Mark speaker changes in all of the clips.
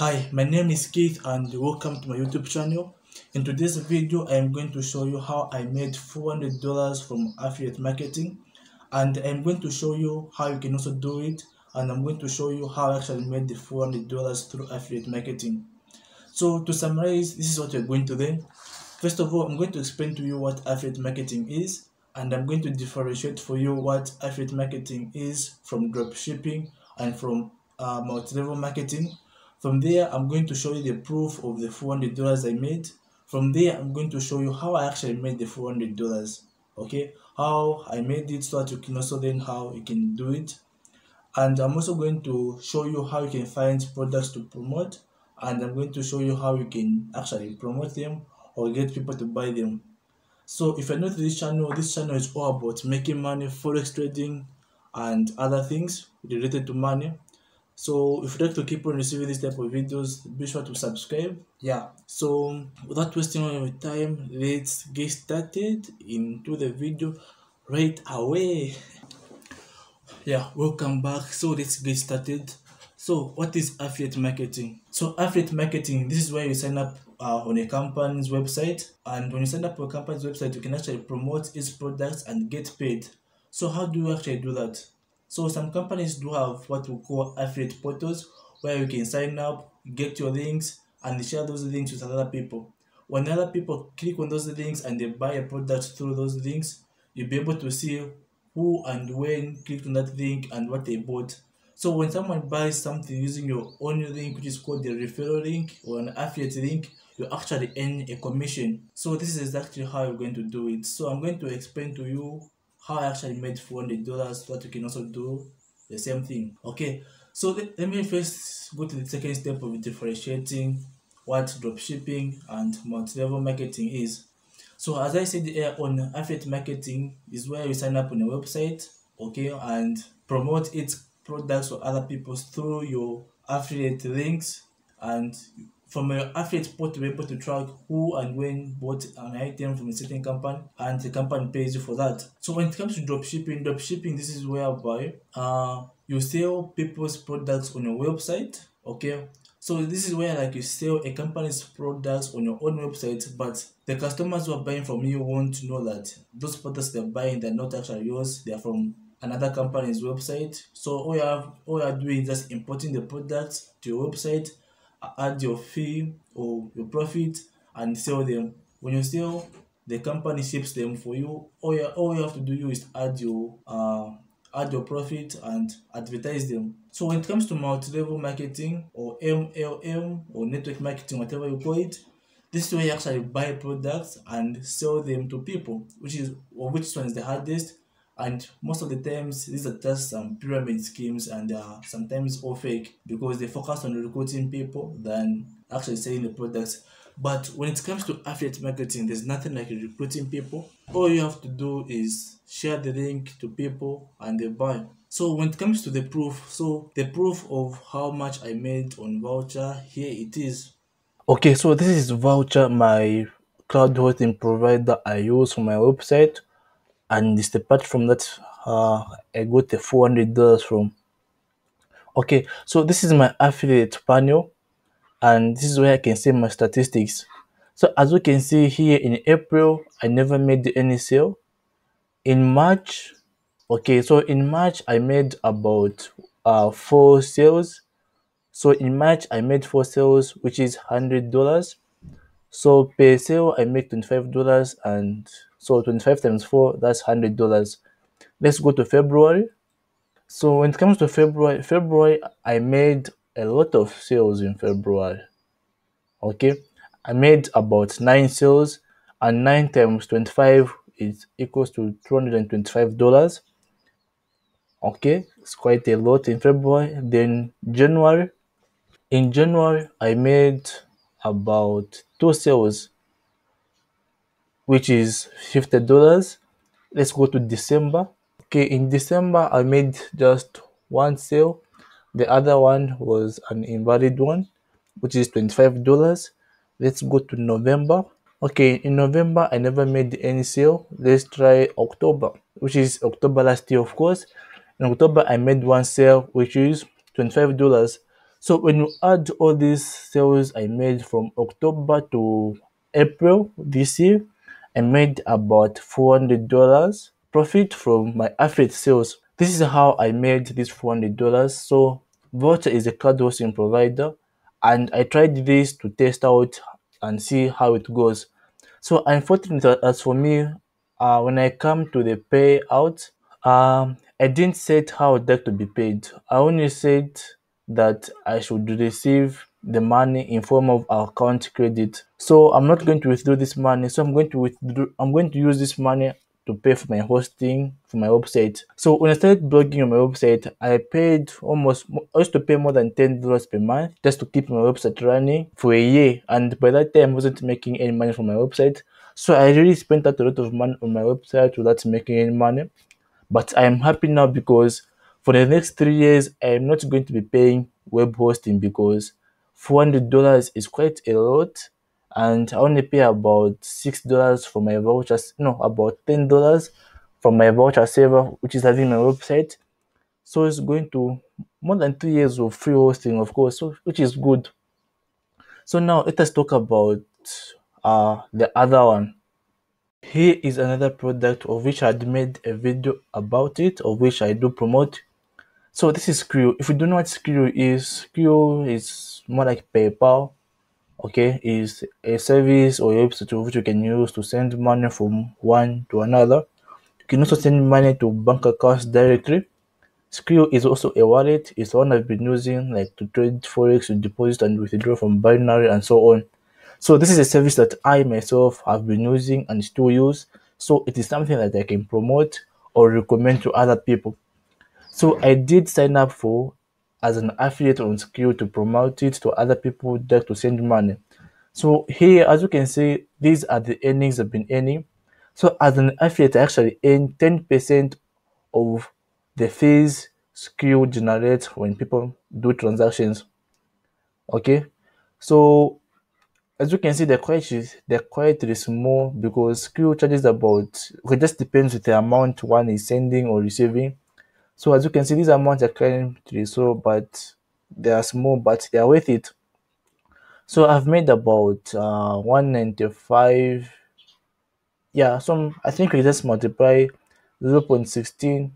Speaker 1: Hi, my name is Keith and welcome to my YouTube channel. In today's video, I am going to show you how I made $400 from affiliate marketing and I'm going to show you how you can also do it and I'm going to show you how I actually made the $400 through affiliate marketing. So to summarize, this is what you're going to do. First of all, I'm going to explain to you what affiliate marketing is and I'm going to differentiate for you what affiliate marketing is from dropshipping and from uh, multi-level marketing from there, I'm going to show you the proof of the $400 I made. From there, I'm going to show you how I actually made the $400. Okay, how I made it so that you can also learn how you can do it. And I'm also going to show you how you can find products to promote. And I'm going to show you how you can actually promote them or get people to buy them. So if you're new to this channel, this channel is all about making money, forex trading, and other things related to money. So if you'd like to keep on receiving this type of videos, be sure to subscribe. Yeah. So without wasting all your time, let's get started into the video right away. Yeah, welcome back. So let's get started. So what is affiliate marketing? So affiliate marketing, this is where you sign up uh, on a company's website. And when you sign up on a company's website, you can actually promote its products and get paid. So how do you actually do that? So some companies do have what we call affiliate portals where you can sign up, get your links, and share those links with other people. When other people click on those links and they buy a product through those links, you'll be able to see who and when clicked on that link and what they bought. So when someone buys something using your own link, which is called the referral link or an affiliate link, you actually earn a commission. So this is exactly how you're going to do it. So I'm going to explain to you how I actually made $400 so that you can also do the same thing. Okay, so let, me first go to the second step of differentiating what dropshipping and multi-level marketing is. So as I said earlier on, affiliate marketing is where you sign up on a website, okay, and promote its products or other people through your affiliate links and from your affiliate port to able to track who and when bought an item from a certain company and the company pays you for that. So when it comes to dropshipping, dropshipping this is whereby uh you sell people's products on your website, okay? So this is where like you sell a company's products on your own website, but the customers who are buying from you won't know that those products they're buying they're not actually yours, they're from another company's website. So all you have all you're doing is just importing the products to your website add your fee or your profit and sell them. When you sell, the company ships them for you. All you, all you have to do is add your uh, add your profit and advertise them. So when it comes to multi-level marketing or MLM or network marketing, whatever you call it, this is where you actually buy products and sell them to people, which is which one is the hardest and most of the times these are just some pyramid schemes and they are sometimes all fake because they focus on recruiting people than actually selling the products. But when it comes to affiliate marketing there's nothing like recruiting people. All you have to do is share the link to people and they buy. So when it comes to the proof so the proof of how much i made on Vultr here it is. Okay so this is Vultr my cloud hosting provider i use for my website and this apart from that uh, I got the $400 from. Okay so this is my affiliate panel and this is where I can see my statistics. So as you can see here in April I never made any sale. In March okay so in March I made about uh, four sales. So in March I made four sales which is hundred dollars. So per sale I make $25 and so 25 times 4, that's $100. Let's go to February. So when it comes to February, February, I made a lot of sales in February. Okay. I made about 9 sales and 9 times 25 is equals to $225. Okay. It's quite a lot in February. Then January. In January, I made about 2 sales which is $50. Let's go to December. Okay, in December, I made just one sale. The other one was an invalid one, which is $25. Let's go to November. Okay, in November, I never made any sale. Let's try October, which is October last year, of course. In October, I made one sale, which is $25. So when you add all these sales I made from October to April this year, I made about $400 profit from my affiliate sales. This is how I made this $400. So Vultr is a cloud hosting provider and I tried this to test out and see how it goes. So unfortunately, as for me, uh, when I come to the payout, um, I didn't set how like to be paid. I only said that I should receive the money in form of account credit. So I'm not going to withdraw this money. So I'm going to withdraw. I'm going to use this money to pay for my hosting for my website. So when I started blogging on my website, I paid almost I used to pay more than ten dollars per month just to keep my website running for a year. And by that time, I wasn't making any money from my website. So I really spent a lot of money on my website without making any money. But I am happy now because for the next three years, I am not going to be paying web hosting because $400 is quite a lot. And I only pay about $6 for my vouchers, no, about $10 from my Vultr saver, which is having my website. So it's going to more than two years of free hosting, of course, so, which is good. So now let us talk about uh, the other one. Here is another product of which I had made a video about it, of which I do promote. So this is Skrill. If you don't know what Skrill is, Skrill is more like PayPal. Okay, is a service or a website which you can use to send money from one to another. You can also send money to bank accounts directly. Skrill is also a wallet. It's one I've been using like to trade forex, to deposit and withdraw from binary and so on. So this is a service that I myself have been using and still use. So it is something that I can promote or recommend to other people. So I did sign up for as an affiliate on Skrill to promote it to other people that to send money. So here, as you can see, these are the earnings I've been earning. So as an affiliate, I actually earn 10% of the fees Skrill generates when people do transactions. Okay, so as you can see, the quite is the quite is small because Skrill charges about it just depends with the amount one is sending or receiving. So as you can see, these amounts are currently so, but they are small, but they are worth it. So I've made about uh, 195. Yeah, so I think we just multiply 0.16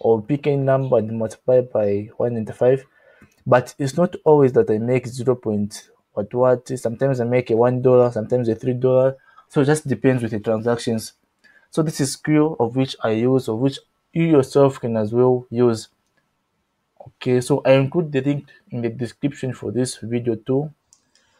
Speaker 1: or pick a number and multiply by 195. But it's not always that I make 0. What what? Sometimes I make a one dollar, sometimes a three dollar. So it just depends with the transactions. So this is Skrill of which I use, of which you yourself can as well use. Okay, so I include the link in the description for this video too.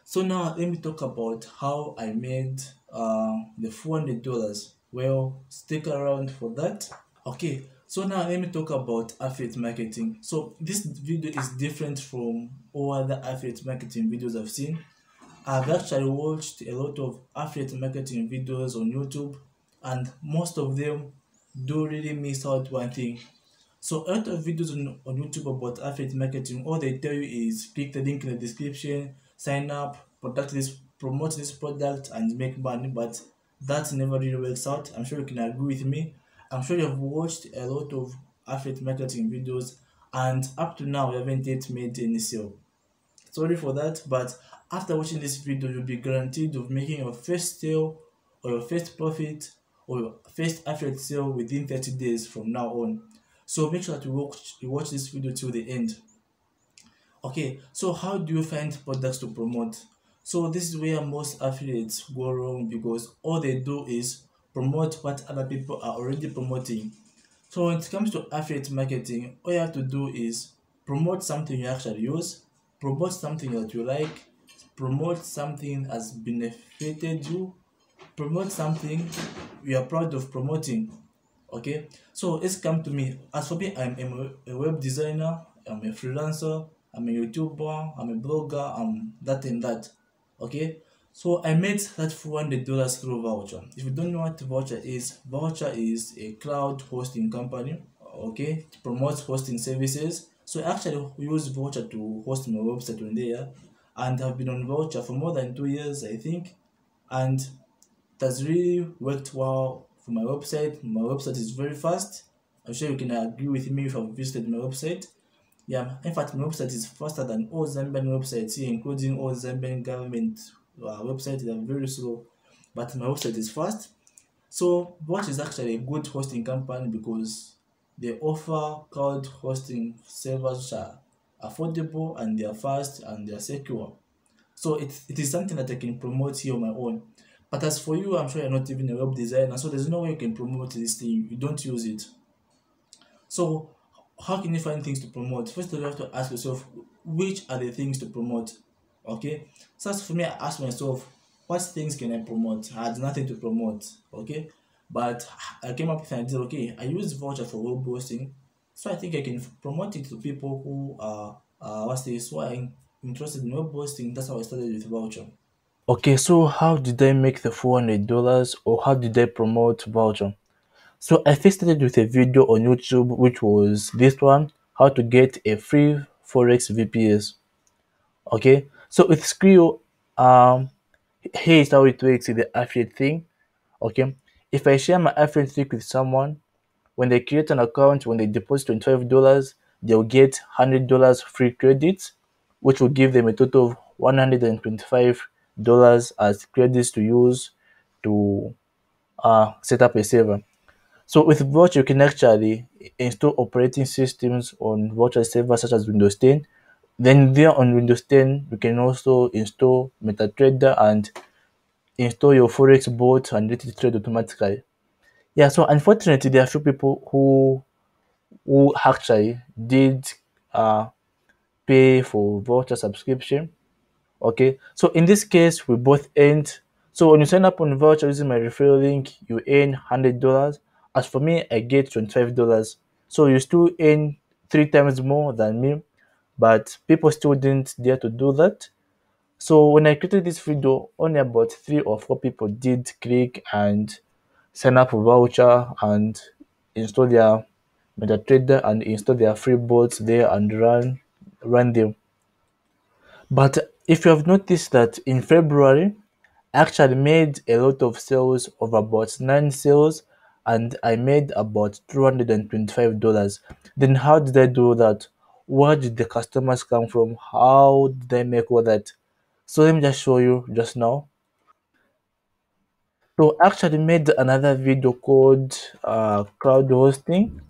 Speaker 1: So now let me talk about how I made uh, the $400. Well, stick around for that. Okay, so now let me talk about affiliate marketing. So this video is different from all other affiliate marketing videos I've seen. I've actually watched a lot of affiliate marketing videos on YouTube and most of them do really miss out one thing. So a lot of videos on, on YouTube about affiliate marketing, all they tell you is click the link in the description, sign up, product this, promote this product and make money, but that never really works out. I'm sure you can agree with me. I'm sure you've watched a lot of affiliate marketing videos and up to now you haven't yet made any sale. Sorry for that, but after watching this video, you'll be guaranteed of making your first sale or your first profit or first affiliate sale within 30 days from now on. So make sure that you watch, you watch this video till the end. Okay, so how do you find products to promote? So this is where most affiliates go wrong because all they do is promote what other people are already promoting. So when it comes to affiliate marketing, all you have to do is promote something you actually use, promote something that you like, promote something has benefited you, promote something we are proud of promoting. Okay, so let's come to me. As for me, I'm a, web designer, I'm a freelancer, I'm a YouTuber, I'm a blogger, I'm that and that. Okay, so I made that $400 through Vultr. If you don't know what Vultr is, Vultr is a cloud hosting company. Okay, it promotes hosting services. So I actually use Vultr to host my website on there and I've been on Vultr for more than two years, I think. And it has really worked well for my website. My website is very fast. I'm sure you can agree with me if I've visited my website. Yeah, in fact, my website is faster than all Zambian websites including all Zambian government uh, websites. Are very slow, but my website is fast. So, what is actually a good hosting company because they offer cloud hosting servers which are affordable and they are fast and they are secure. So it, it is something that I can promote here on my own. But as for you, I'm sure you're not even a web designer, so there's no way you can promote this thing. You don't use it. So how can you find things to promote? First of all, you have to ask yourself which are the things to promote. Okay. So as for me, I ask myself, what things can I promote? I had nothing to promote. Okay. But I came up with an idea, okay, I use Vultr for web hosting. So I think I can promote it to people who are uh what's this why interested in web hosting. That's how I started with Vultr. Okay, so how did I make the $400 or how did I promote Vultr? So I first started with a video on YouTube, which was this one, how to get a free Forex VPS. Okay, so with Skrill, um, here's how it works with the affiliate thing. Okay, if I share my affiliate link with someone, when they create an account, when they deposit $25, they'll get $100 free credits, which will give them a total of $125 as credits to use to uh, set up a server. So with Vultr, you can actually install operating systems on virtual servers such as Windows 10. Then there on Windows 10, you can also install MetaTrader and install your Forex bot and let it trade automatically. Yeah, so unfortunately, there are few people who who actually did uh, pay for Vultr subscription. Okay, so in this case, we both earned. So when you sign up on Vultr using my referral link, you earn hundred dollars. As for me, I get twenty-five dollars. So you still earn three times more than me, but people still didn't dare to do that. So when I created this video, only about three or four people did click and sign up for Vultr and install their MetaTrader and install their free bots there and run run them. But if you have noticed that in February, I actually made a lot of sales of about nine sales and I made about $225. Then how did I do that? Where did the customers come from? How did I make all that? So let me just show you just now. So I actually made another video called uh, cloud hosting.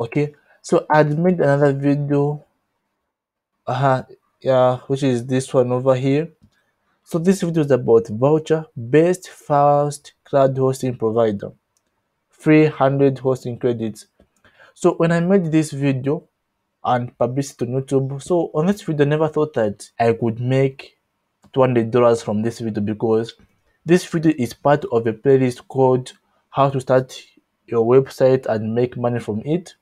Speaker 1: Okay, so I made another video, uh, yeah, which is this one over here. So this video is about Vultr best fast cloud hosting provider, free 100 hosting credits. So when I made this video and published it on YouTube, so on this video, I never thought that I could make $200 from this video because this video is part of a playlist called how to start your website and make money from it.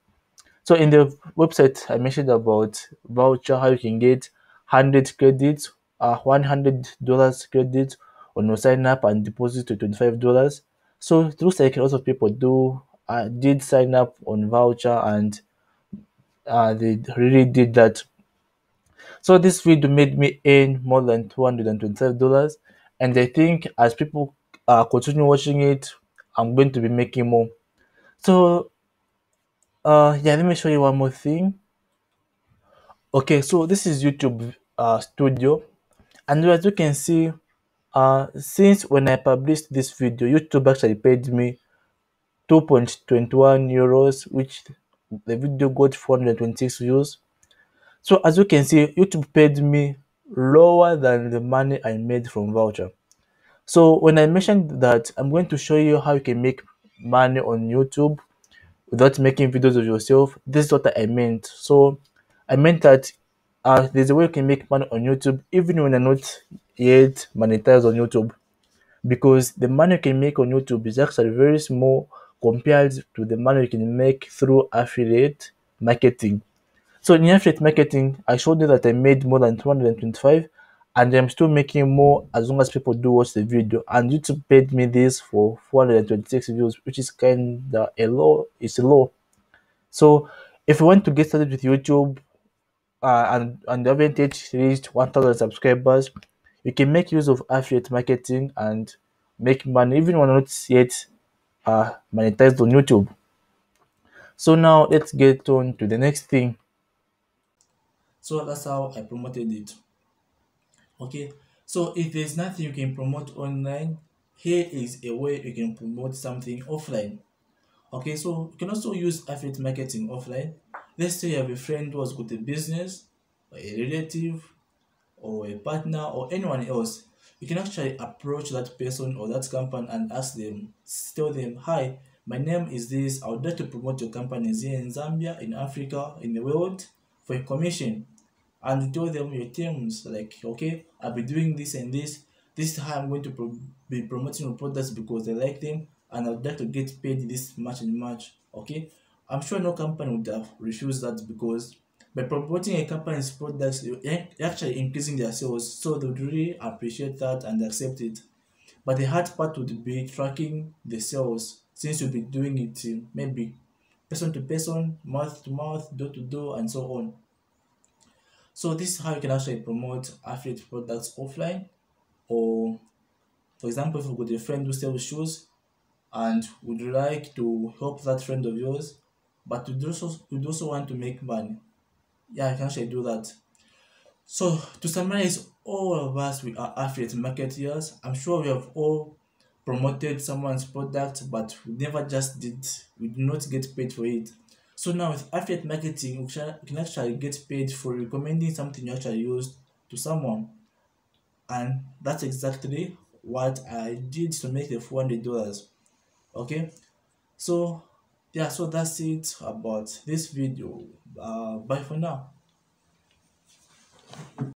Speaker 1: So in the website, I mentioned about Vultr, how you can get 100 credits, uh, $100 credit on your sign up and deposit to $25. So it looks like a lot of people do uh, did sign up on Vultr and uh, they really did that. So this video made me earn more than $225 and I think as people uh, continue watching it, I'm going to be making more. So uh, yeah, let me show you one more thing. Okay, so this is YouTube uh, Studio, and as you can see, uh, since when I published this video, YouTube actually paid me 2.21 euros, which the video got 426 views. So as you can see, YouTube paid me lower than the money I made from Vultr. So when I mentioned that I'm going to show you how you can make money on YouTube without making videos of yourself, this is what I meant. So I meant that uh, there's a way you can make money on YouTube even when you're not yet monetized on YouTube because the money you can make on YouTube is actually very small compared to the money you can make through affiliate marketing. So in affiliate marketing, I showed you that I made more than 225 and I'm still making more as long as people do watch the video. And YouTube paid me this for 426 views, which is kind of a low. It's a low. So if you want to get started with YouTube uh, and and the yet reached 1,000 subscribers, you can make use of affiliate marketing and make money even when not yet uh, monetized on YouTube.
Speaker 2: so now let's get on to the next thing
Speaker 1: so that's how i promoted it okay? So if there's nothing you can promote online here is a way you can promote something offline. Okay? So you can also use affiliate marketing offline. Let's say you have a friend who has got a business a relative or a partner or anyone else. You can actually approach that person or that company and ask them tell them hi my name is this. I would like to promote your companies here in zambia in africa in the world for a commission and you tell them your terms like okay i'll be doing this and this. This is how i'm going to pro- be promoting your products because i like them and i'd like to get paid this much and much okay? I'm sure no company would have refused that because by promoting a company's products you're actually increasing their sales. So they would really appreciate that and accept it. But the hard part would be tracking the sales since you'll be doing it maybe person to person mouth to mouth door to door and so on so this is how you can actually promote affiliate products offline or for example if you've got a friend who sells shoes and would like to help that friend of yours but you also you also want to make money. Yeah you can actually do that. So to summarize all of us we are affiliate marketers i'm sure we have all promoted someone's product but we never just did we did not get paid for it so now with affiliate marketing you can actually get paid for recommending something you actually used to someone. And that's exactly what i did to make the 400 dollars. Okay? So yeah so that's it about this video. Uh bye for now